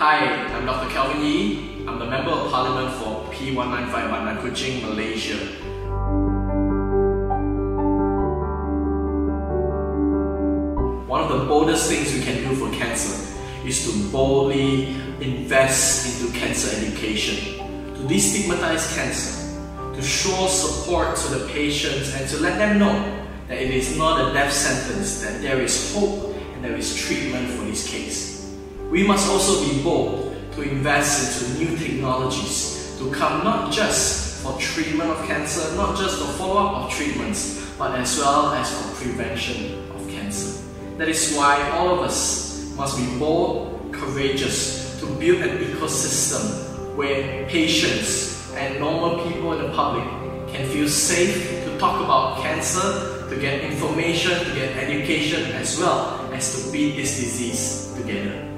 Hi, I'm Dr. Kelvin Yii. I'm the Member of Parliament for P1951 Bandar Kuching, Malaysia. One of the boldest things we can do for cancer is to boldly invest into cancer education, to destigmatize cancer, to show support to the patients and to let them know that it is not a death sentence, that there is hope and there is treatment for this case. We must also be bold to invest into new technologies to come not just for treatment of cancer, not just for follow-up of treatments, but as well as for prevention of cancer. That is why all of us must be bold, courageous to build an ecosystem where patients and normal people in the public can feel safe to talk about cancer, to get information, to get education, as well as to beat this disease together.